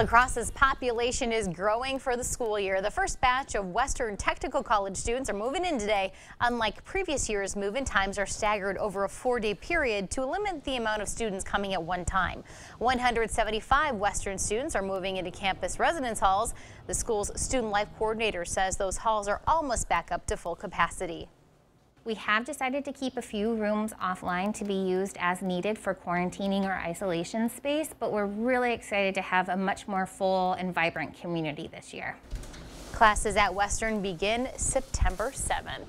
La Crosse's population is growing for the school year. The first batch of Western Technical College students are moving in today. Unlike previous years, move-in times are staggered over a four-day period to limit the amount of students coming at one time. 175 Western students are moving into campus residence halls. The school's student life coordinator says those halls are almost back up to full capacity. We have decided to keep a few rooms offline to be used as needed for quarantining or isolation space, but we're really excited to have a much more full and vibrant community this year. Classes at Western begin September 7th.